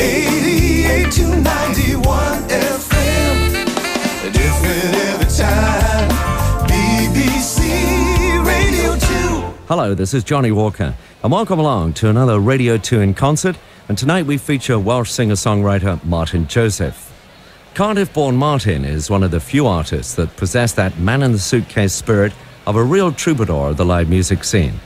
88 to 91 FM. Different every time. BBC Radio 2. Hello, this is Johnnie Walker, and welcome along to another Radio 2 in concert. And tonight we feature Welsh singer songwriter Martyn Joseph. Cardiff born Martyn is one of the few artists that possess that man in the suitcase spirit of a real troubadour of the live music scene.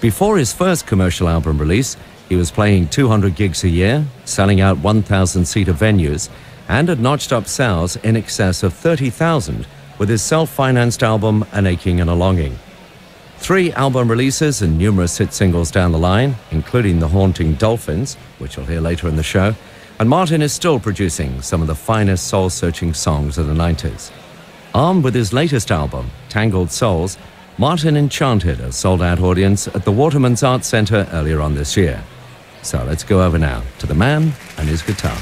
Before his first commercial album release, he was playing 200 gigs a year, selling out 1,000 seater venues, and had notched up sales in excess of 30,000 with his self financed album An Aching and a Longing. Three album releases and numerous hit singles down the line, including The Haunting Dolphins, which you'll hear later in the show, and Martyn is still producing some of the finest soul searching songs of the 90s. Armed with his latest album, Tangled Souls, Martyn enchanted a sold out audience at the Waterman's Arts Centre earlier on this year. So let's go over now to the man and his guitar.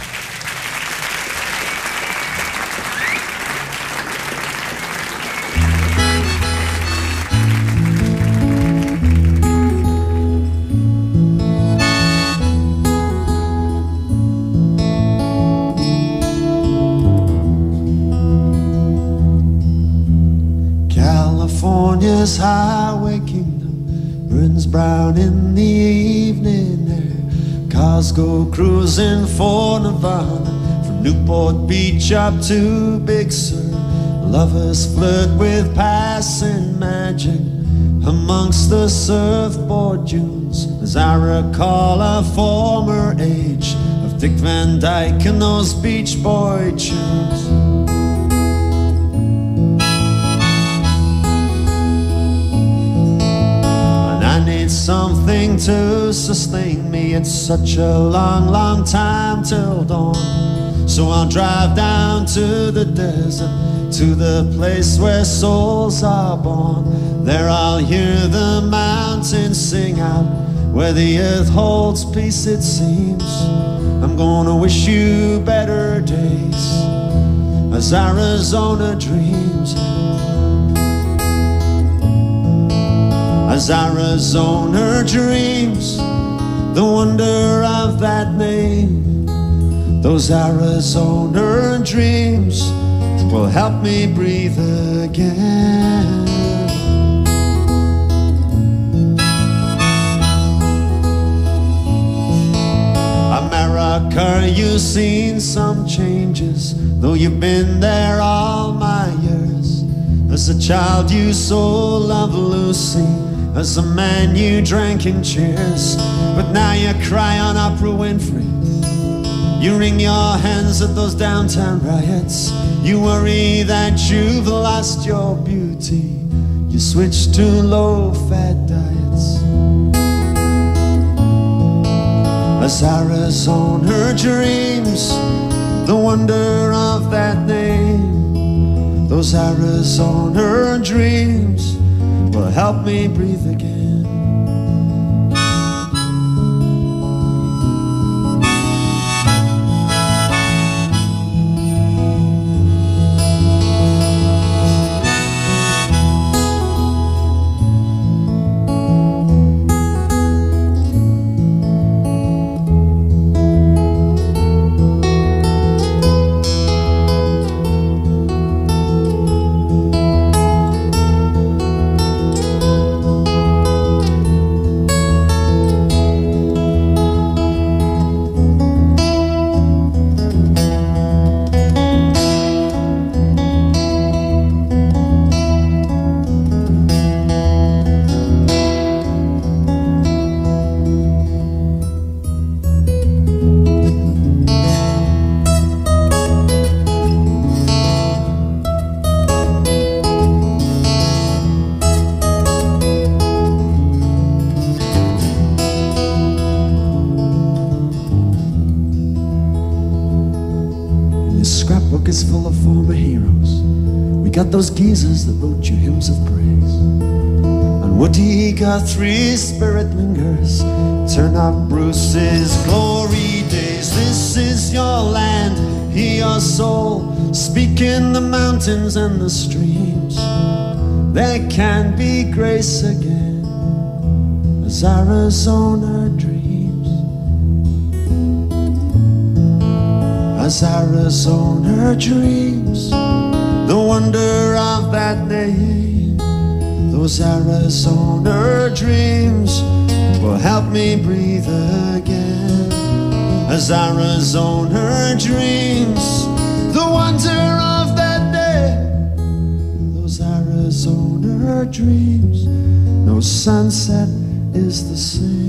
California's highway kingdom burns brown in the evening. Cars go cruising for Nirvana from Newport Beach up to Big Sur. Lovers flirt with passing magic amongst the surfboard dunes. As I recall a former age of Dick Van Dyke and those Beach Boy tunes. Something to sustain me. It's such a long, long time till dawn. So I'll drive down to the desert, to the place where souls are born. There I'll hear the mountains sing out, where the earth holds peace, it seems. I'm gonna wish you better days as Arizona dreams. As Arizona dreams, the wonder of that name. Those Arizona dreams will help me breathe again. America, you've seen some changes, though you've been there all my years. As a child, you so loved Lucy. As a man, you drank in cheers. But now you cry on Oprah Winfrey. You wring your hands at those downtown riots. You worry that you've lost your beauty. You switch to low fat diets. As Arizona dreams, the wonder of that name. Those Arizona dreams help me breathe again. Those geezers that wrote you hymns of praise. And Woody Guthrie's spirit lingers. Turn up Bruce's glory days. This is your land, hear your soul. Speak in the mountains and the streams. There can be grace again as Arizona dreams. As Arizona dreams, Those Arizona dreams will help me breathe again. As Arizona dreams, the wonder of that day. Those Arizona dreams, no sunset is the same.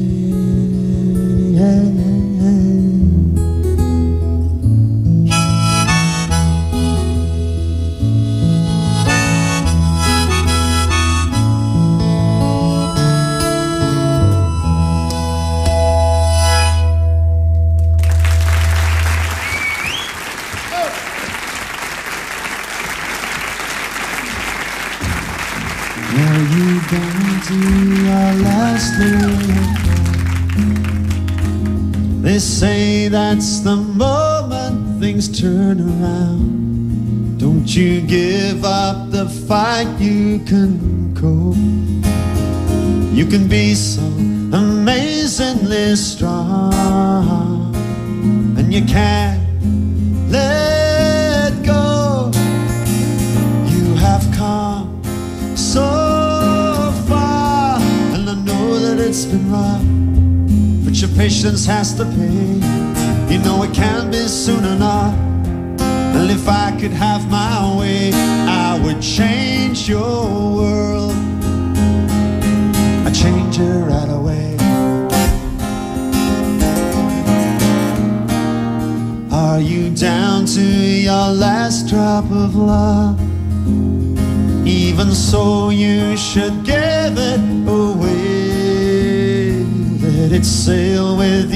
Can be so amazingly strong, and you can't let go. You have come so far, and I know that it's been rough, but your patience has to pay.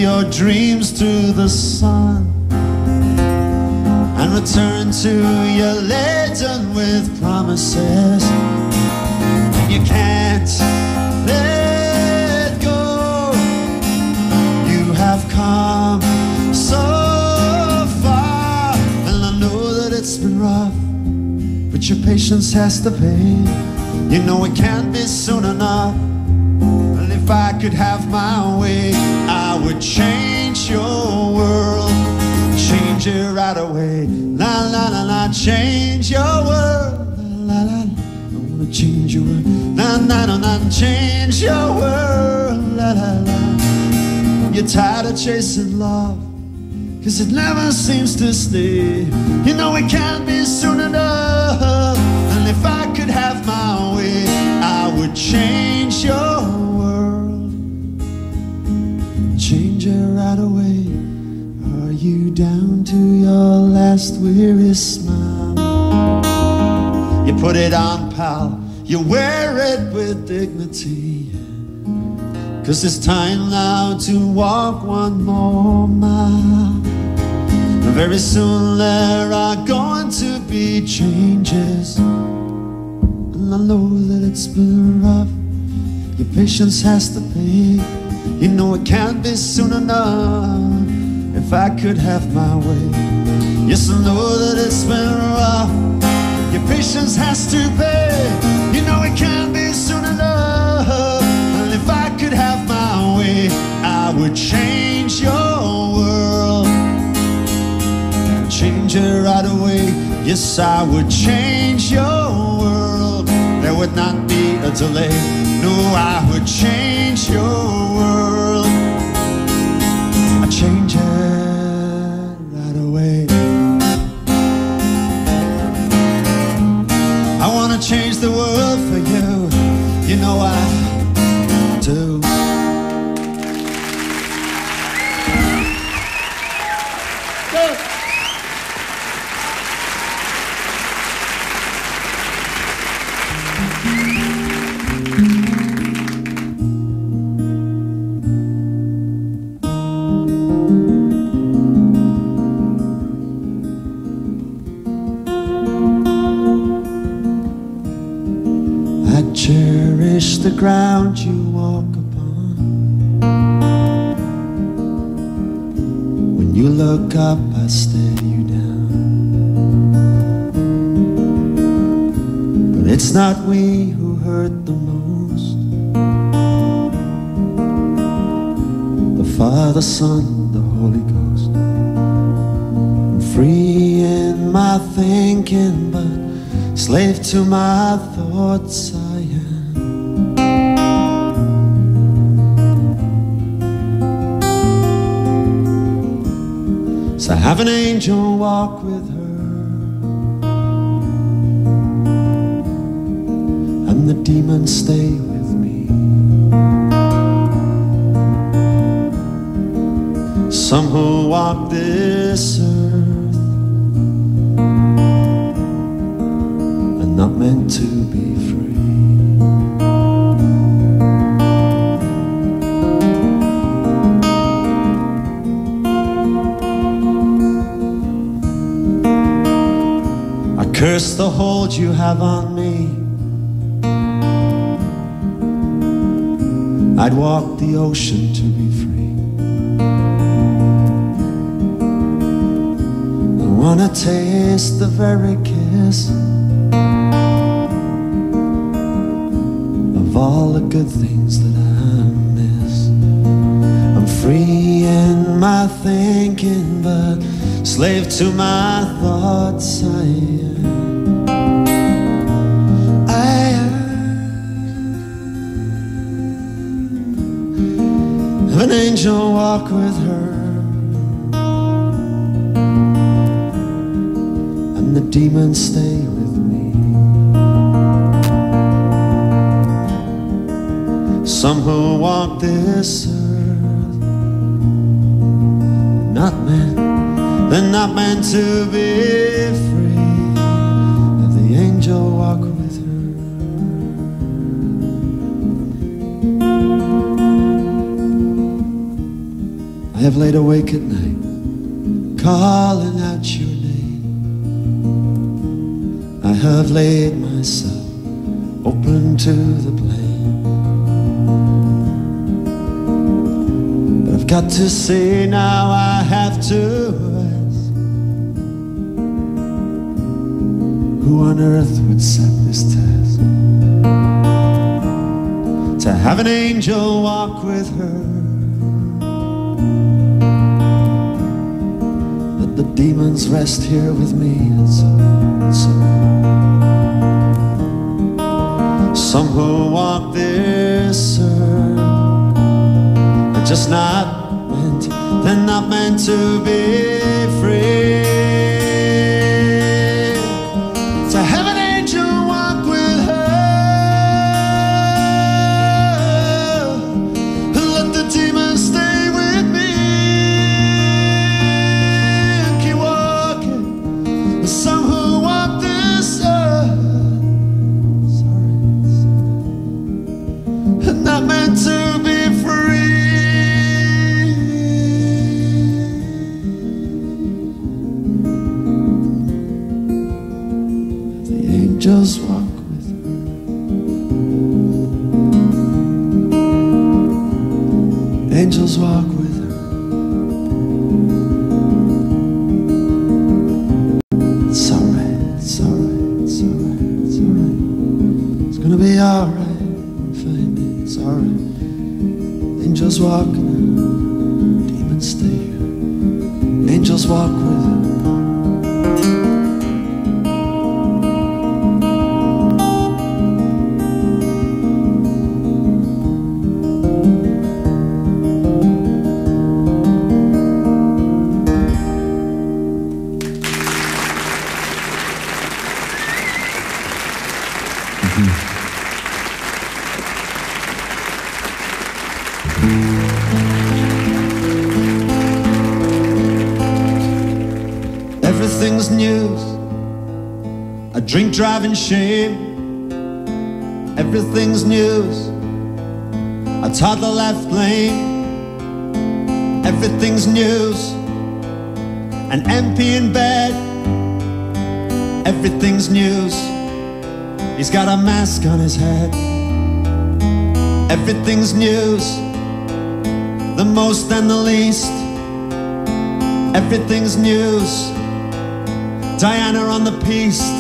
Your dreams to the sun. And return to your legend with promises. You can't let go. You have come so far, and I know that it's been rough but your patience has to pay. You know it can't be soon enough. If I could have my way, I would change your world, change it right away. La la la la, change your world. La la la, I wanna change your world. La la la la, change your world. La la la. You're tired of chasing love. Cause it never seems to stay. You know it can't be soon enough. And if I could have my way, I would change your Right away. Are you down to your last weary smile? You put it on, pal. You wear it with dignity. Cause it's time now to walk one more mile. Very soon there are going to be changes. And I know that it's been rough. Your patience has to pay. You know it can't be soon enough. If I could have my way. Yes, I know that it's been rough. Your patience has to pay. You know it can't be soon enough. And if I could have my way, I would change your world change it right away. Yes, I would change your world. There would not be a delay. No, I would change your world. Change it right away. I wanna change the world for you. You know I not we who hurt the most. The Father, Son, the Holy Ghost. And free in my thinking, but slave to my thoughts I am. So have an angel walk with her, demons stay with me. Some who walk this earth are not meant to be free. I curse the hold you have on me. I'd walk the ocean to be free. I wanna taste the very kiss of all the good things that I miss. I'm free in my thinking, but slave to my thoughts I am. Angel walk with her. And the demons stay with me. Some who walk this earth, not meant, they're not meant to be free. Have laid awake at night, calling out your name. I have laid myself open to the blame. But I've got to say now I have to ask Who on earth would set this task? To have an angel walk with her demons rest here with me and so. Some who walk this earth are just not meant, they're not meant to be free. Everything's news. I drink driving shame. Everything's news. A toddler left lane. Everything's news. An MP in bed. Everything's news. He's got a mask on his head. Everything's news. The most and the least. Everything's news. Diana on the piste.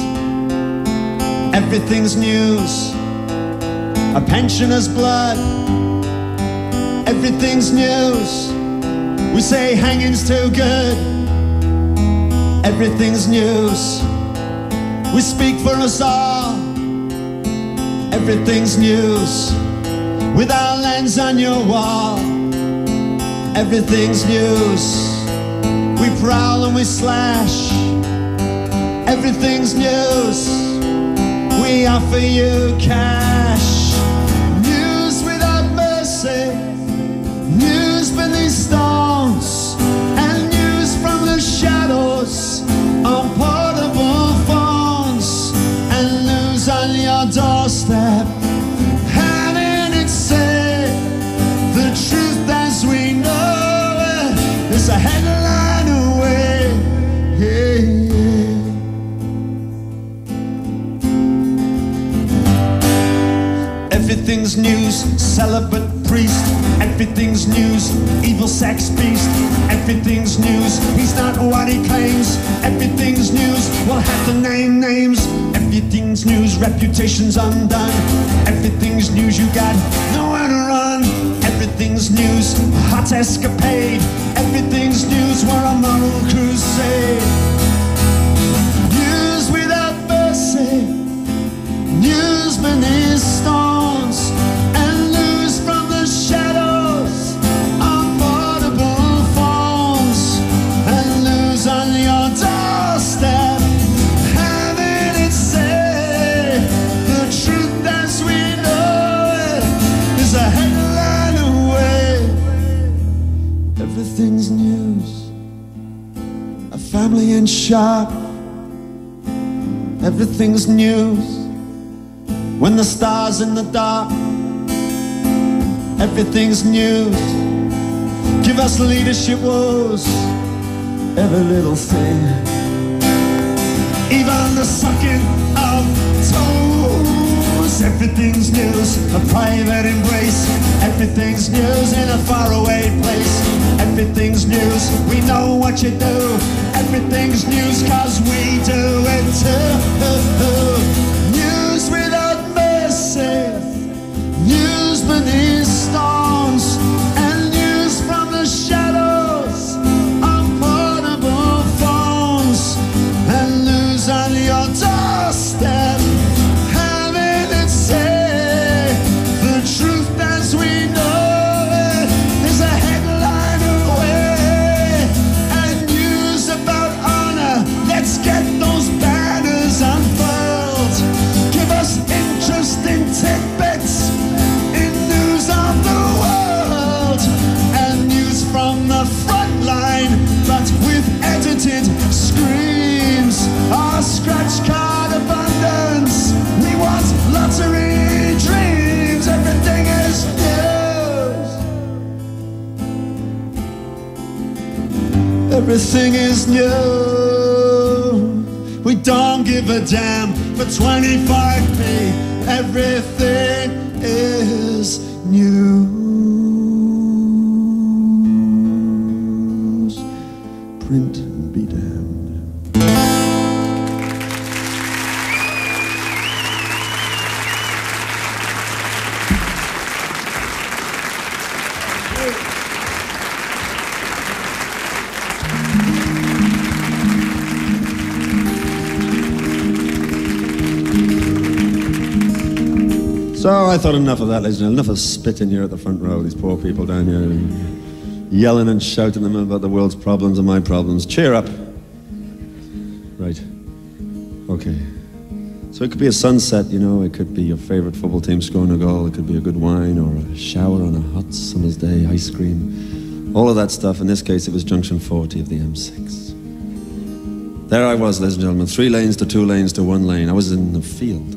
Everything's news. A pensioner's blood. Everything's news. We say hanging's too good. everything's news. We speak for us all, everything's news. With our lens on your wall, everything's news. We prowl and we slash, everything's news. We offer you cash. News without mercy, news beneath stones, and news from the shadows on portable phones, and news on your doorstep. News, celibate priest. Everything's news, evil sex beast. Everything's news, he's not what he claims. Everything's news, we'll have to name names. Everything's news, reputation's undone. Everything's news, you got nowhere to run. Everything's news, hot escapade. Everything's news, we're a moral crusade. News without mercy. News beneath family. Everything's news when the stars in the dark. Everything's news. Give us leadership woes. Every little thing. Even the sucking of toes. Everything's news. A private embrace. Everything's news in a faraway place. Everything's news. We know what you do. Everything's news cause we do it too. is new. We don't give a damn for 25p. Everything is thought enough of that, ladies and gentlemen. Enough of spitting here at the front row, these poor people down here, yelling and shouting them about the world's problems and my problems. Cheer up. Right. Okay. So it could be a sunset, you know, it could be your favorite football team scoring a goal, it could be a good wine or a shower on a hot summer's day, ice cream, all of that stuff. In this case, it was junction 40 of the M6. There I was, ladies and gentlemen, three lanes to two lanes to one lane. I was in the field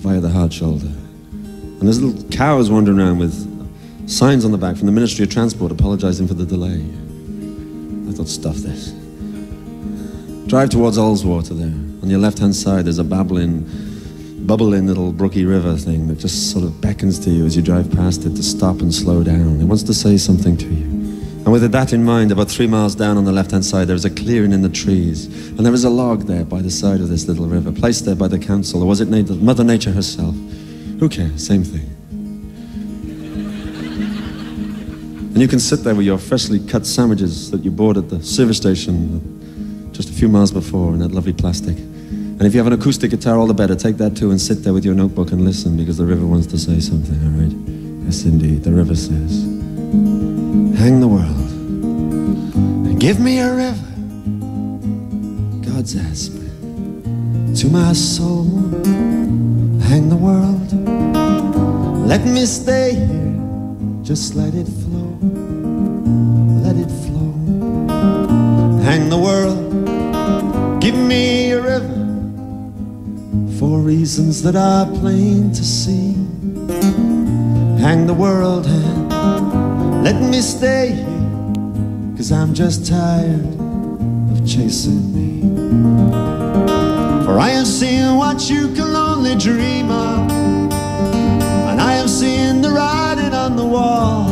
via the hard shoulder. And there's little cows wandering around with signs on the back from the Ministry of Transport apologizing for the delay. I thought, stuff this. Drive towards Ullswater there. On your left hand side, there's a babbling, bubbling little brooky river thing that just sort of beckons to you as you drive past it to stop and slow down. It wants to say something to you. And with that in mind, about three miles down on the left hand side, there is a clearing in the trees. And there is a log there by the side of this little river, placed there by the council, or was it Mother Nature herself? Who cares? Same thing. And you can sit there with your freshly cut sandwiches that you bought at the service station just a few miles before in that lovely plastic. And if you have an acoustic guitar, all the better. Take that too and sit there with your notebook and listen because the river wants to say something, all right? Yes, indeed. The river says, Hang the world and give me a river. God's asked to my soul. Hang the world. Let me stay here. Just let it flow. Let it flow. Hang the world. Give me a river for reasons that are plain to see. Hang the world and let me stay here, cause I'm just tired of chasing me. For I have seen what you can only dream of, have seen the writing on the wall.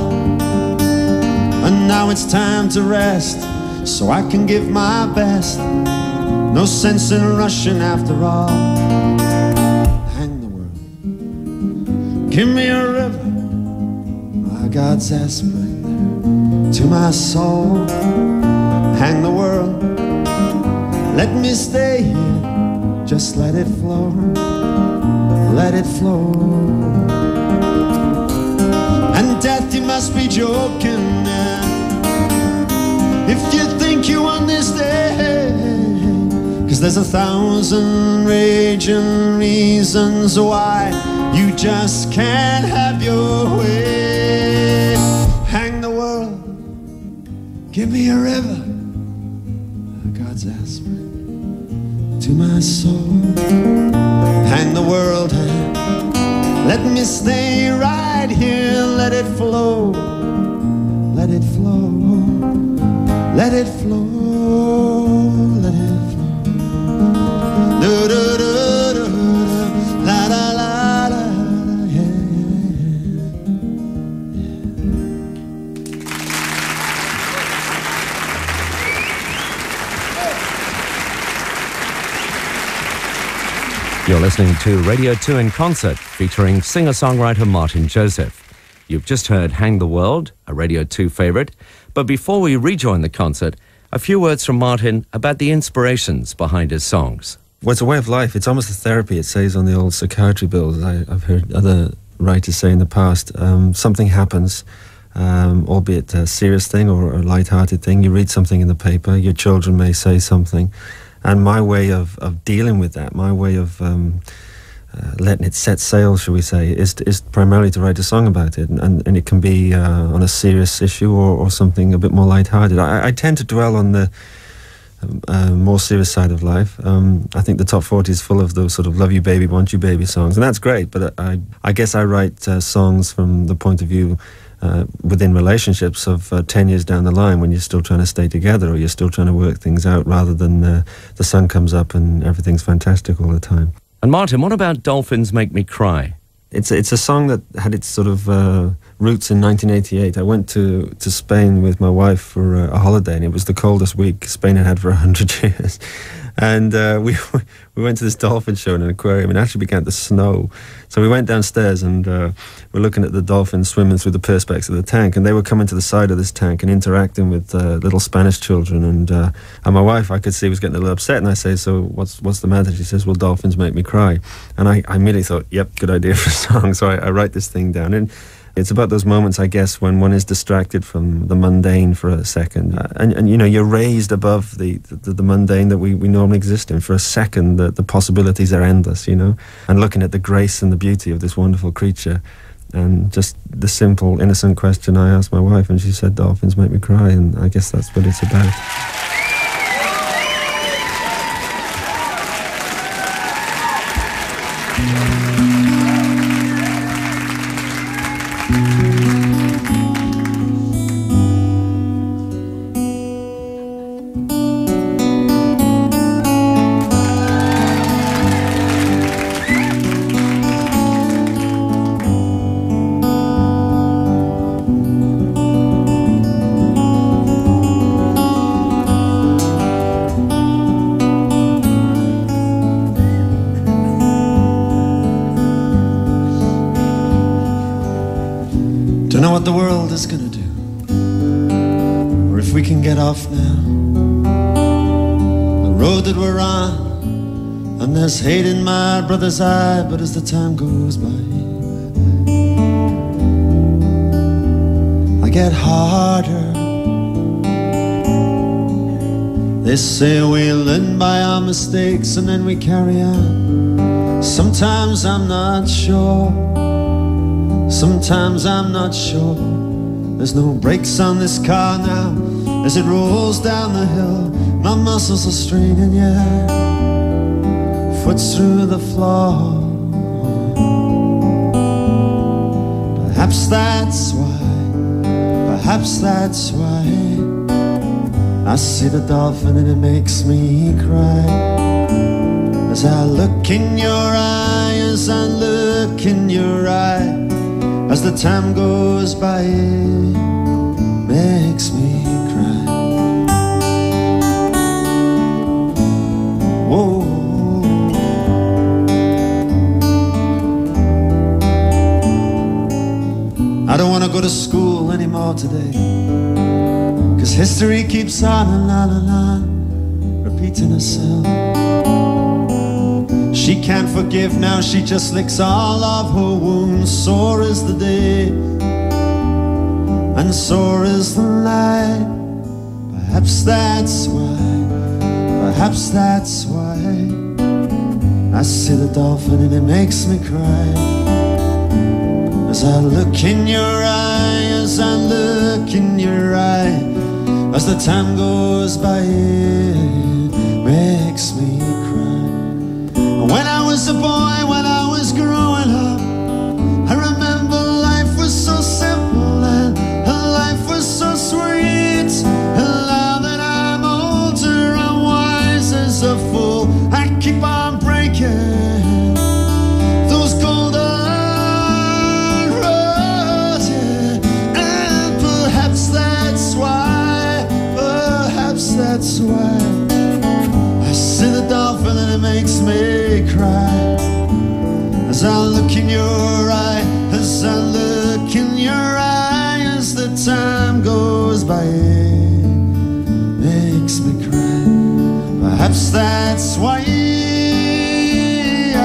And now it's time to rest, so I can give my best. No sense in rushing after all. Hang the world. Give me a river, my God's aspirin to my soul. Hang the world. Let me stay here, just let it flow. Let it flow. Must be joking now. If you think you understand, cause there's a thousand raging reasons why you just can't have your way. Hang the world, give me a river, God's aspirin to my soul. Hang the world, let me stay right let it flow, let it flow. Let it flow, let it flow. Do, do, do, do, do. La, la, la, la, yeah, You're listening to Radio 2 in concert featuring singer songwriter Martyn Joseph. You've just heard Hang the World, a Radio 2 favorite. But before we rejoin the concert, a few words from Martyn about the inspirations behind his songs. Well, it's a way of life. It's almost a therapy. It says on the old psychiatry bills. I, I've heard other writers say in the past. Um, something happens, um, albeit a serious thing or a light-hearted thing. You read something in the paper. Your children may say something, and my way of, of dealing with that, my way of um, uh, letting it set sail, shall we say, is is primarily to write a song about it, and, and, it can be uh, on a serious issue or, or something a bit more light-hearted. I, I tend to dwell on the uh, more serious side of life. Um, I think the top 40 is full of those sort of love you baby, want you baby songs, and that's great. But I, I guess I write uh, songs from the point of view uh, within relationships of uh, 10 years down the line when you're still trying to stay together or you're still trying to work things out rather than the sun comes up and everything's fantastic all the time. And Martyn, what about Dolphins Make Me Cry? It's it's a song that had its sort of uh, roots in 1988. I went to, to Spain with my wife for a, holiday, and it was the coldest week Spain had had for hundred years. And uh, we we went to this dolphin show in an aquarium, and it actually began to snow. So we went downstairs, and uh, we're looking at the dolphins swimming through the perspex of the tank, and they were coming to the side of this tank and interacting with uh, little Spanish children. And uh, and my wife, I could see, was getting a little upset, and I say, "So what's what's the matter?" She says, "Well, dolphins make me cry." And I, I immediately thought, "Yep, good idea for a song." So I, I write this thing down, and it's about those moments, I guess, when one is distracted from the mundane for a second, uh, and, and you know you're raised above the, the, the mundane that we, we normally exist in. For a second, the, the possibilities are endless, you know, and looking at the grace and the beauty of this wonderful creature, and just the simple, innocent question I asked my wife, and she said, "Dolphins make me cry," and I guess that's what it's about. Don't know what the world is gonna do, or if we can get off now. The road that we're on. And there's hate in my brother's eye, but as the time goes by, I get harder. They say we learn by our mistakes and then we carry on. Sometimes I'm not sure. Sometimes I'm not sure. There's no brakes on this car now as it rolls down the hill. My muscles are straining, yeah foot's through the floor. Perhaps that's why, perhaps that's why I see the dolphin and it makes me cry. As I look in your eye, as I look in your eye, as the time goes by, it makes me cry. Whoa. I don't want to go to school anymore today. Cause history keeps on and on and on, repeating herself. She can't forgive now, she just licks all of her wounds. Sore is the day, and sore is the night. Perhaps that's why, perhaps that's why. I see the dolphin and it makes me cry. As I look in your eye, as I look in your eye, as the time goes by, When Perhaps that's why I,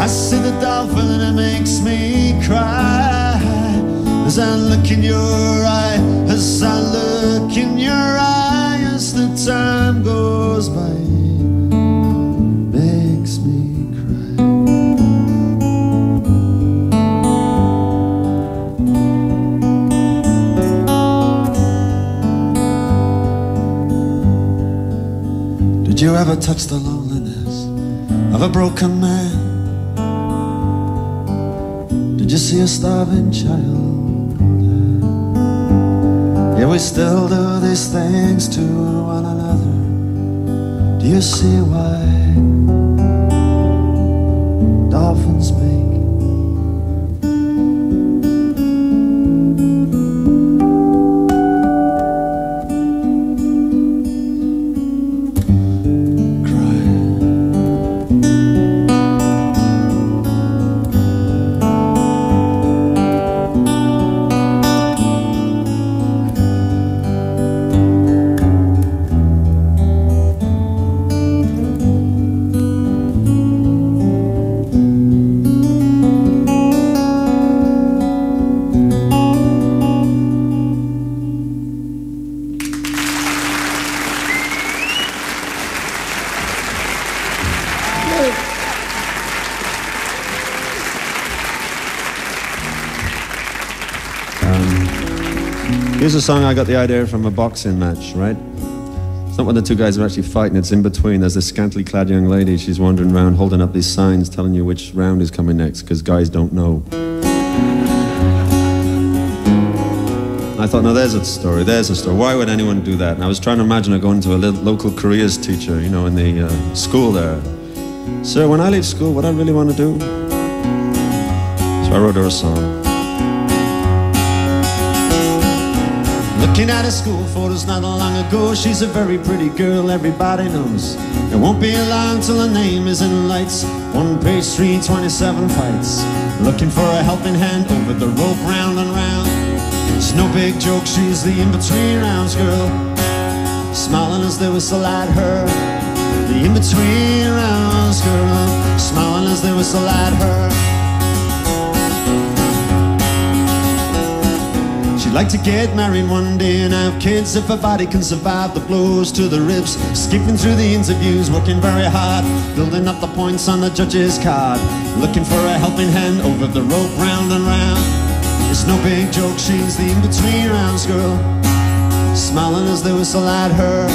I see the dolphin and it makes me cry. As I look in your eye, as I look in your eye, as the time goes ever touch the loneliness of a broken man? Did you see a starving child? Yeah, we still do these things to one another. Do you see why a song I got the idea from a boxing match, right? It's not when the two guys are actually fighting, it's in between. There's this scantily clad young lady, she's wandering around holding up these signs telling you which round is coming next, because guys don't know. I thought, no, there's a story, there's a story. Why would anyone do that? And I was trying to imagine her going to a local careers teacher, you know, in the uh, school there. Sir, when I leave school, what I really want to do? So I wrote her a song. Looking at her school photos not long ago, she's a very pretty girl, everybody knows. It won't be long till her name is in lights. One page, three, 27 fights. Looking for a helping hand over the rope, round and round. It's no big joke, she's the in between rounds girl. Smiling as they whistle at her. The in-between rounds girl, smiling as they whistle at her. Like to get married one day and have kids if a body can survive the blows to the ribs. Skipping through the interviews, working very hard, building up the points on the judge's card. Looking for a helping hand over the rope, round and round. It's no big joke, she's the in-between rounds girl. Smiling as they whistle at her.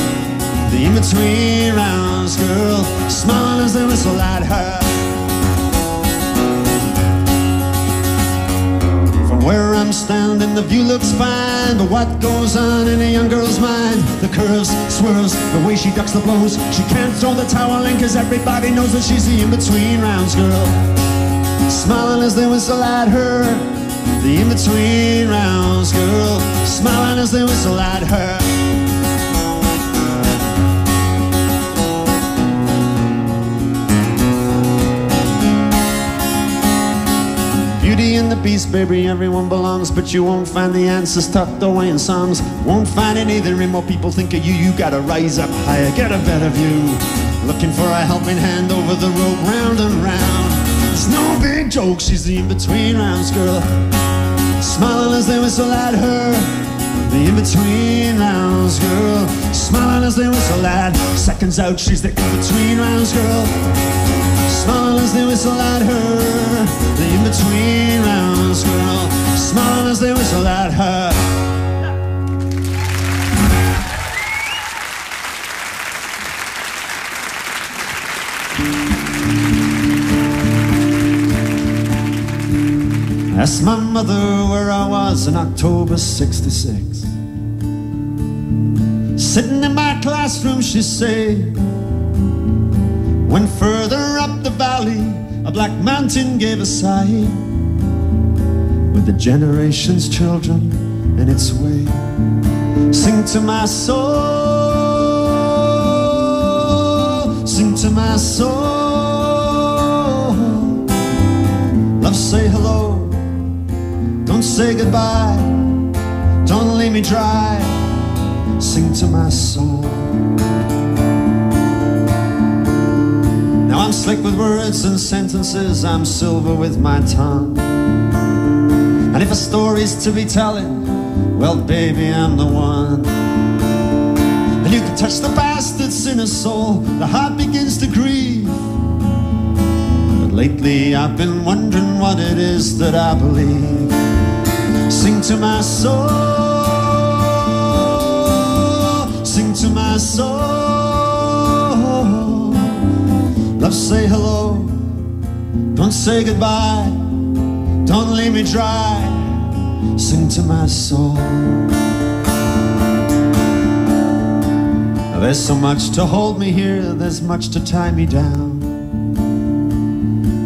The in-between rounds girl. Smiling as they whistle at her. Where I'm standing, the view looks fine, but what goes on in a young girl's mind? The curves, swirls, the way she ducks the blows. She can't throw the towel in, cause everybody knows that she's the in-between rounds girl. Smiling as they whistle at her, the in-between rounds girl. Smiling as they whistle at her. Beast, baby, everyone belongs, but you won't find the answers tucked away in songs. Won't find it either in what people think of you. You gotta rise up higher, get a better view. Looking for a helping hand over the rope, round and round. It's no big joke, she's the in-between rounds girl. Smiling as they whistle at her. The in-between rounds girl. Smiling as they whistle at. Seconds out, she's the in-between rounds girl. Smiling as they whistle at her The in-between rounds girl. Smiling as they whistle at her. Asked my mother where I was in October 66 Sitting in my classroom, she said Went further up the valley, a black mountain gave a sigh. With the generation's children in its way, sing to my soul, sing to my soul. Love, say hello, don't say goodbye, don't leave me dry. Sing to my soul. I'm slick with words and sentences, I'm silver with my tongue. And if a story's to be telling, well, baby, I'm the one. And you can touch the past that's in a soul, the heart begins to grieve. But lately I've been wondering what it is that I believe. Sing to my soul, sing to my soul. Love, say hello. Don't say goodbye. Don't leave me dry. Sing to my soul. There's so much to hold me here, there's much to tie me down.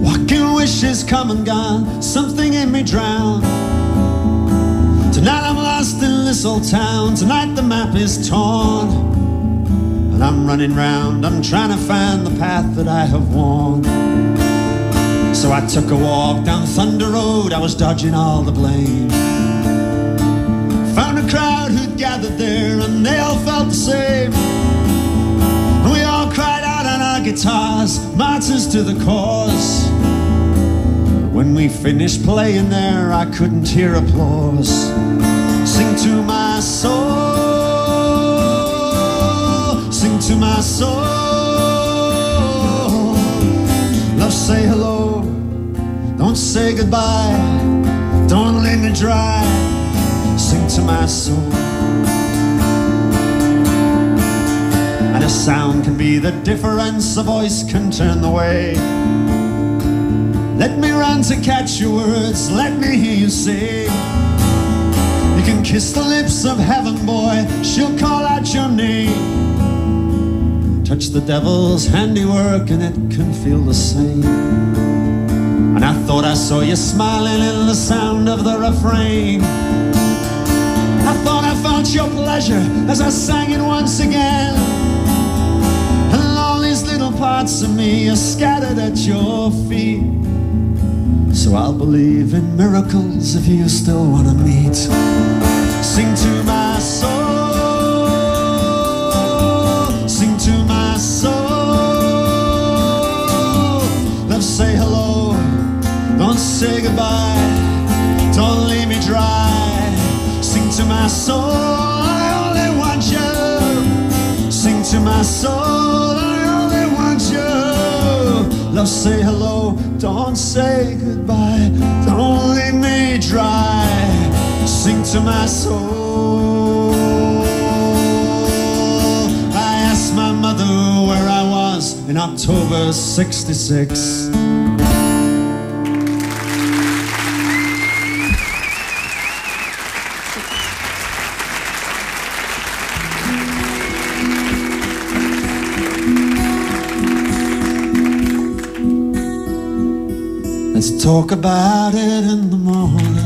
Walking wishes come and gone, something in me drowned. Tonight I'm lost in this old town, tonight the map is torn. And I'm running round, I'm trying to find the path that I have worn. So I took a walk down Thunder Road, I was dodging all the blame. Found a crowd who'd gathered there, and they all felt the same. And we all cried out on our guitars, martyrs to the cause. When we finished playing there, I couldn't hear applause. Sing to my soul to my soul. Love, say hello. Don't say goodbye. Don't let me dry. Sing to my soul. And a sound can be the difference, a voice can turn the way. Let me run to catch your words, let me hear you say. You can kiss the lips of heaven, boy, she'll call out your name. Touch the devil's handiwork and it can feel the same. And I thought I saw you smiling in the sound of the refrain. I thought I felt your pleasure as I sang it once again. And all these little parts of me are scattered at your feet. So I'll believe in miracles if you still want to meet. Sing to my soul goodbye. Don't leave me dry. Sing to my soul, I only want you. Sing to my soul, I only want you. Love, say hello, don't say goodbye. Don't leave me dry. Sing to my soul. I asked my mother where I was in October 66. Let's talk about it in the morning.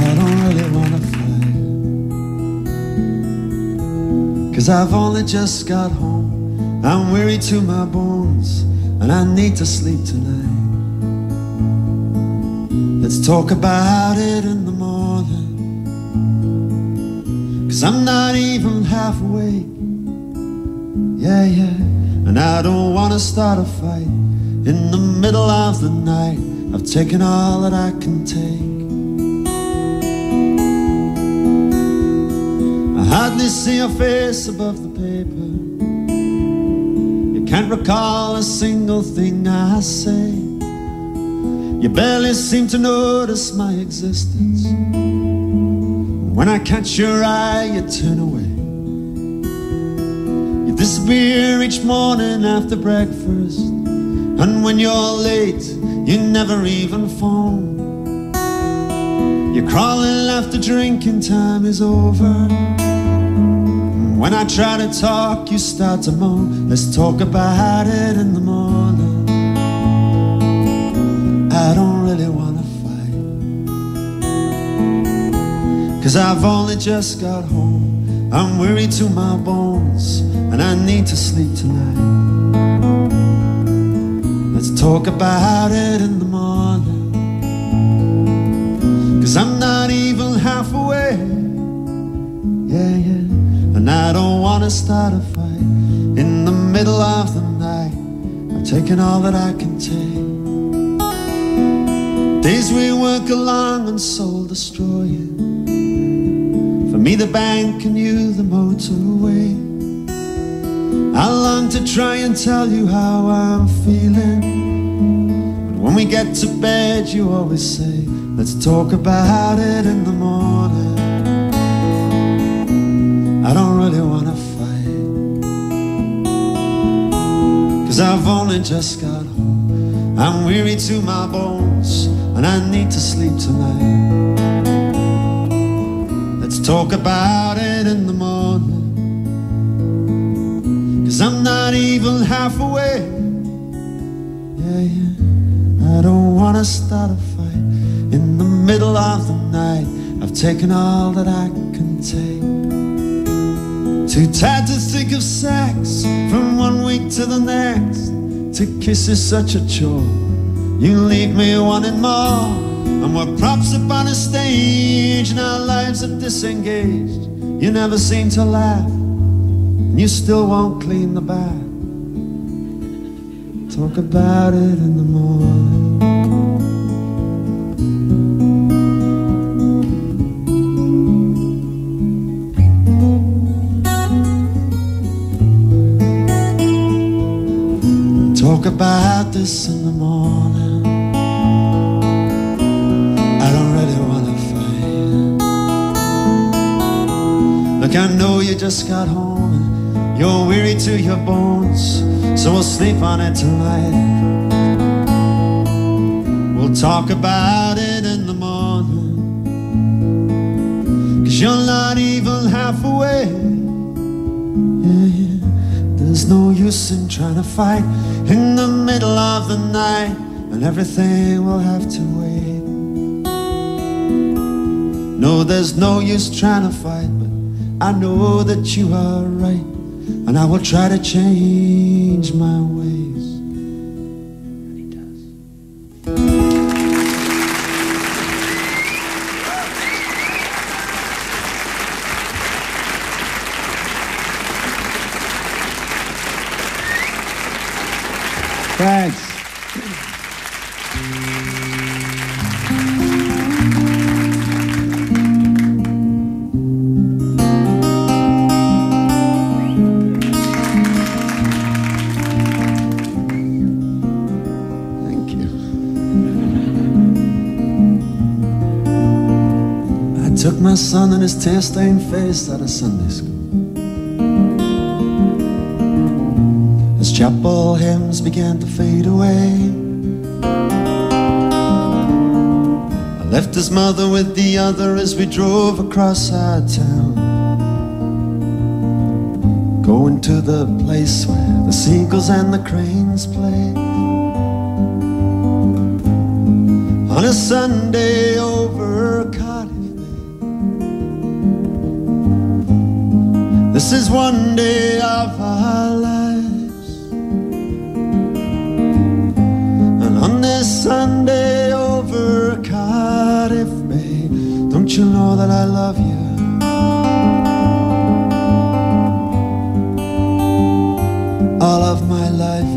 I don't really wanna fight. Cause I've only just got home. I'm weary to my bones, and I need to sleep tonight. Let's talk about it in the morning. Cause I'm not even half awake. Yeah, yeah. And I don't wanna start a fight in the middle of the night. I've taken all that I can take. I hardly see your face above the paper. You can't recall a single thing I say. You barely seem to notice my existence. When I catch your eye, you turn away. You disappear each morning after breakfast. And when you're late, you never even phone. You're crawling after drinking time is over. When I try to talk, you start to moan. Let's talk about it in the morning. I don't really wanna fight. Cause I've only just got home. I'm weary to my bones, and I need to sleep tonight. Let's talk about it in the morning. Cause I'm not even half away. Yeah, yeah. And I don't wanna start a fight in the middle of the night. I've taken all that I can take. Days we work along and soul destroying. For me, the bank and you, the motorway. I long to try and tell you how I'm feeling. When we get to bed, you always say, Let's talk about it in the morning. I don't really wanna fight. Cause I've only just got home. I'm weary to my bones, and I need to sleep tonight. Let's talk about it in the morning. Cause I'm not even half away. Yeah, yeah. I wanna start a fight in the middle of the night. I've taken all that I can take. Too tired to think of sex from one week to the next. To kiss is such a chore. You leave me wanting more. And we're props up on a stage, and our lives are disengaged. You never seem to laugh, and you still won't clean the bath. Talk about it in the morning. Talk about this in the morning. I don't really wanna fight. Look, I know you just got home you're weary to your bones, so we'll sleep on it tonight. We'll talk about it in the morning. Cause you're not even half away. Yeah, yeah. There's no use in trying to fight in the middle of the night, and everything will have to wait. No, there's no use trying to fight, but I know that you are right, and I will try to change my ways. His tear-stained face at a Sunday school. As chapel hymns began to fade away, I left his mother with the other as we drove across our town. Going to the place where the seagulls and the cranes play. On a Sunday This is one day of our lives. And on this Sunday over Cardiff Bay, don't you know that I love you? All of my life.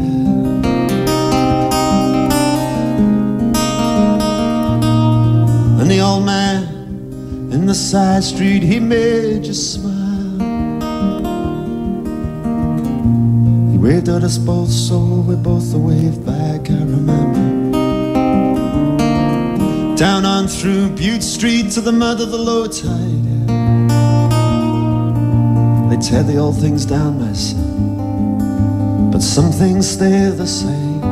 And the old man in the side street, he made you At us both, so we both waved back. I remember. Down on through Bute Street to the mud of the low tide. They tear the old things down, my son, but some things stay the same.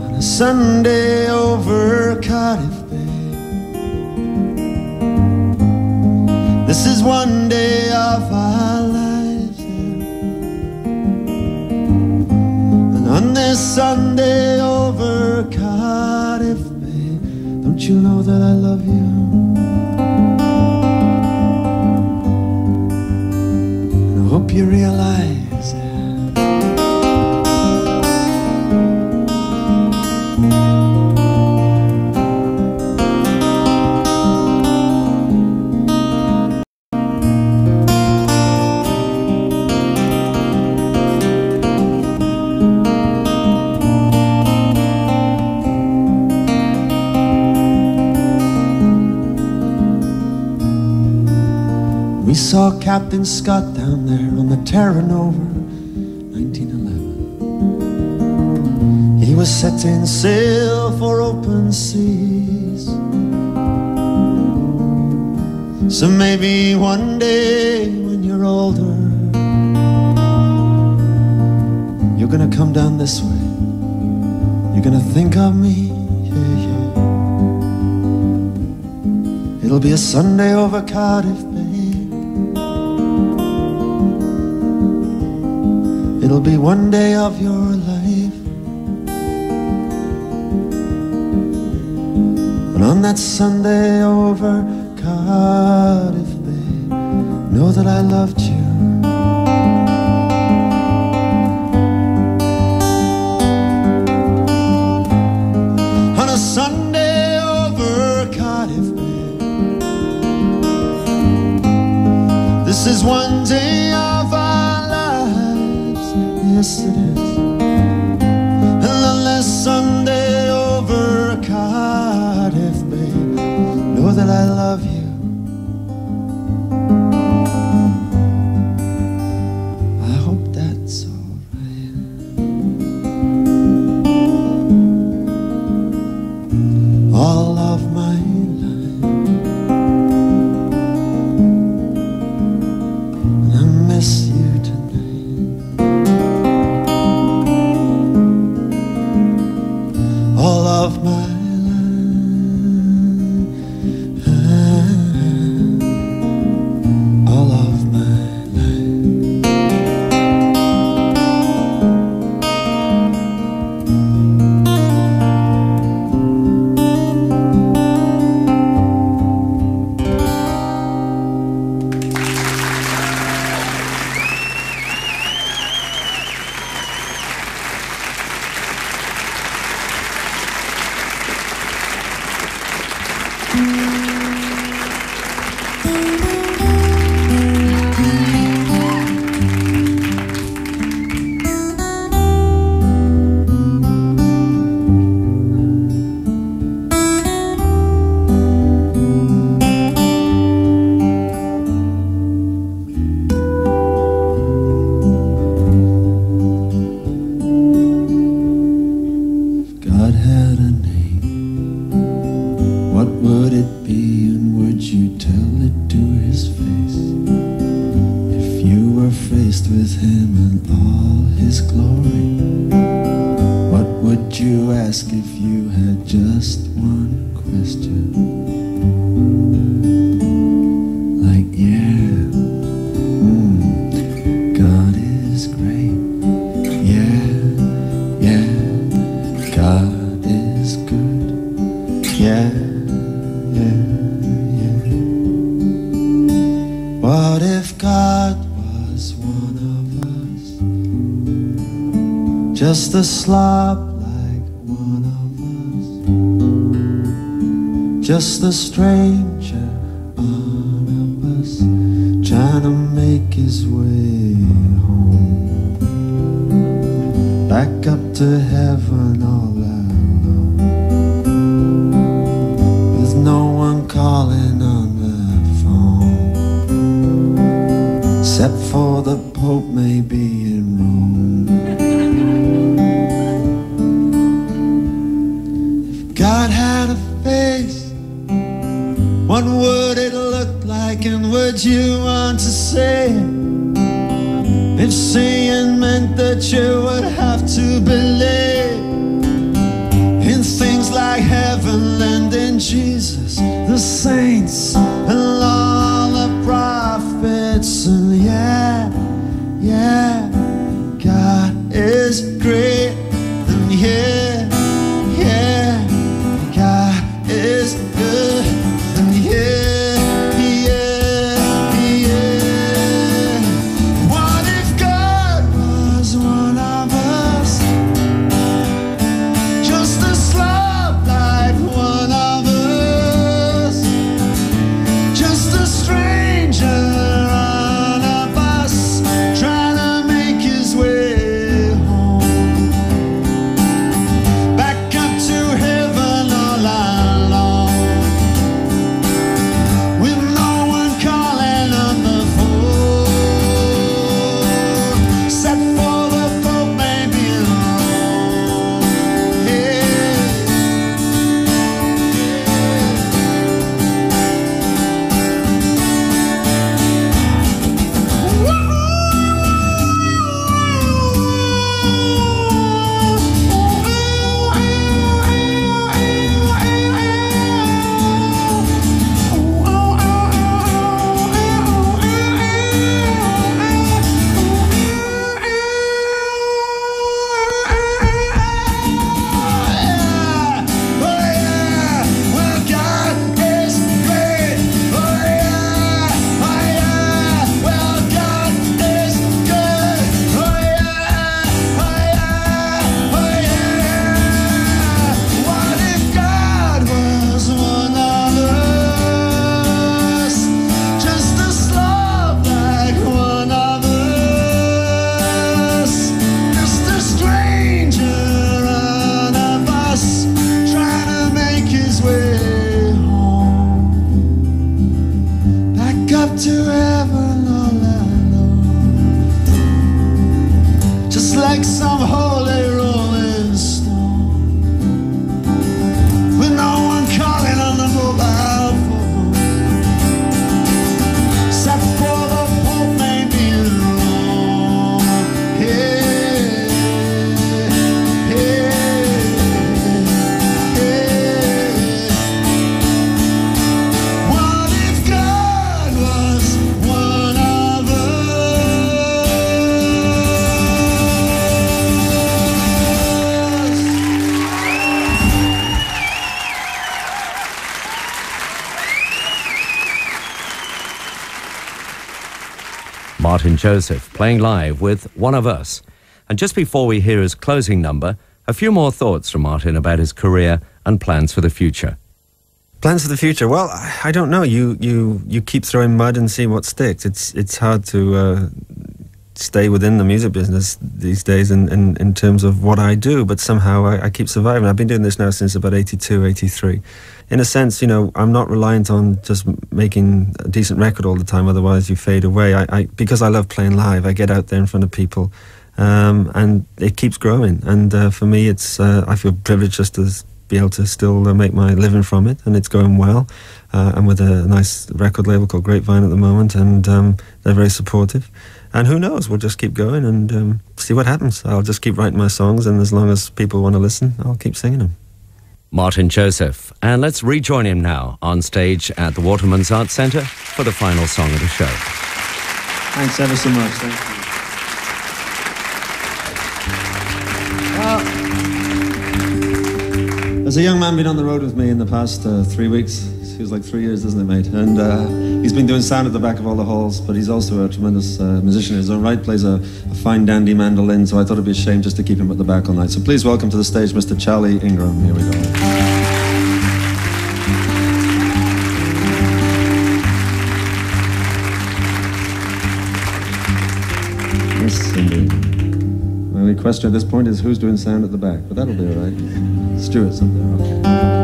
On a Sunday over Cardiff Bay. This is one day of our This Sunday over Cardiff Bay, don't you know that I love you? And I hope you realize We saw Captain Scott down there on the Terra Nova, 1911. He was setting sail for open seas. So maybe one day when you're older, you're gonna come down this way. You're gonna think of me, yeah, yeah. It'll be a Sunday over Cardiff It'll be one day of your life. And on that Sunday over Cardiff Bay, know that I loved you. On a Sunday over Cardiff Bay, this is one day a slob like one of us. Just a stranger on a bus trying to make his way home. Back up to heaven all alone. With no one calling on the phone. Except for the Pope maybe you want to say it? If Joseph playing live with One of Us. And just before we hear his closing number, a few more thoughts from Martyn about his career and plans for the future. Plans for the future? Well, I don't know. You you you keep throwing mud and see what sticks. It's it's hard to uh, stay within the music business these days in, in, in terms of what I do, but somehow I, I keep surviving. I've been doing this now since about 82, 83. In a sense, you know, I'm not reliant on just making a decent record all the time, otherwise you fade away. I, I Because I love playing live, I get out there in front of people um, and it keeps growing. And uh, for me, it's uh, I feel privileged just to be able to still uh, make my living from it, and it's going well. Uh, I'm with a nice record label called Grapevine at the moment, and um, they're very supportive. And who knows? We'll just keep going and um, see what happens. I'll just keep writing my songs, and as long as people want to listen, I'll keep singing them. Martyn Joseph. And let's rejoin him now on stage at the Waterman's Arts Centre for the final song of the show. Thanks ever so much. Thank you. Well, there's a young man been on the road with me in the past uh, three weeks. His Feels like three years, isn't it, mate? And uh, he's been doing sound at the back of all the halls, but he's also a tremendous uh, musician in his own right, plays a, a, fine dandy mandolin, so I thought it'd be a shame just to keep him at the back all night. So please welcome to the stage Mr. Charlie Ingram. Here we go. My only question at this point is who's doing sound at the back, but that'll be all right. Stuart's up there, okay.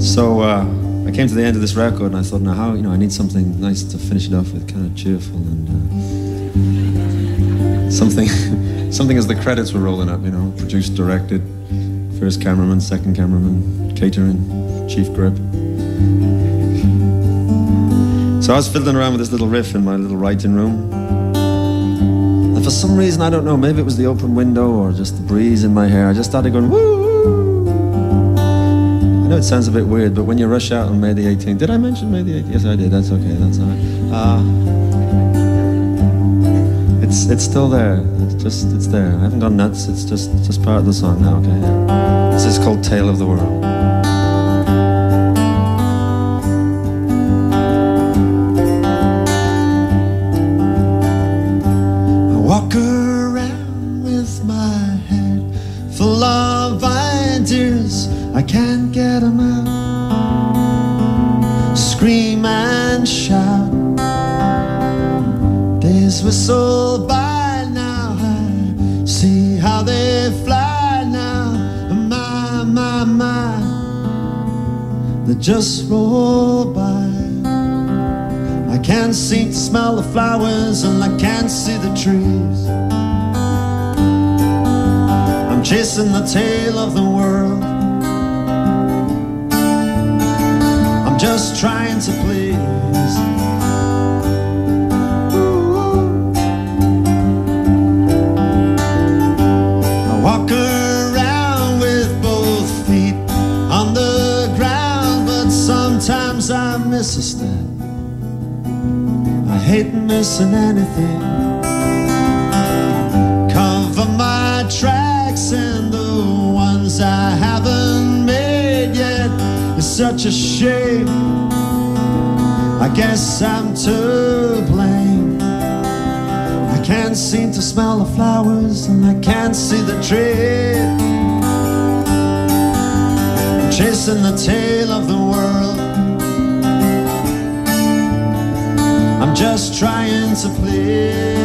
So uh, I came to the end of this record and I thought, now how, you know, I need something nice to finish it off with, kind of cheerful and uh, something, something as the credits were rolling up, you know, produced, directed, first cameraman, second cameraman, catering, chief grip. So I was fiddling around with this little riff in my little writing room. And for some reason, I don't know, maybe it was the open window or just the breeze in my hair, I just started going, woo! Know it sounds a bit weird, but when you rush out on May the 18th, did I mention May the 18th? Yes, I did. That's okay. That's all right. Uh, it's it's still there. It's just it's there. I haven't gone nuts. It's just just part of the song now. Okay. This is called Tale of the World. Just roll by. I can't seem to smell the flowers and I can't see the trees. I'm chasing the tail of the world. Hate missing anything. Cover my tracks and the ones I haven't made yet. It's such a shame. I guess I'm to blame. I can't seem to smell the flowers and I can't see the tree. Chasing the tail of the world just trying to play.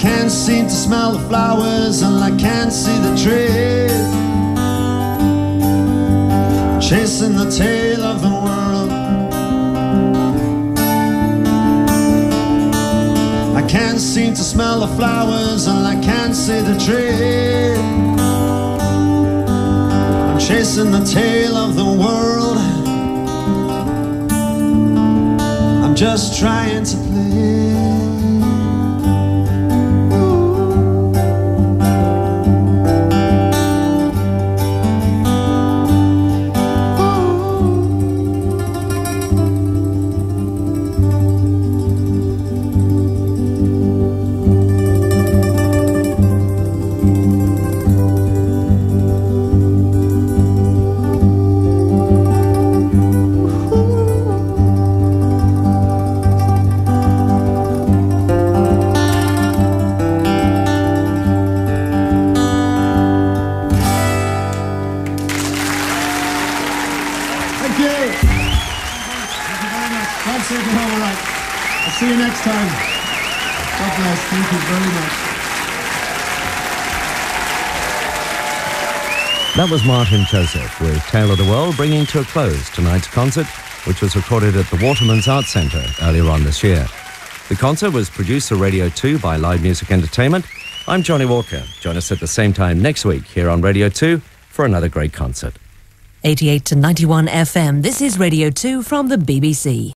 can't seem to smell the flowers and I can't see the tree. Chasing the tail of the world. I can't seem to smell the flowers and I can't see the tree. I'm chasing the tail of the world. I'm just trying to very much. That was Martyn Joseph with Tale of the World bringing to a close tonight's concert, which was recorded at the Waterman's Art Centre earlier on this year. The concert was produced for Radio 2 by Live Music Entertainment. I'm Johnnie Walker. Join us at the same time next week here on Radio 2 for another great concert. 88 to 91 FM. This is Radio 2 from the BBC.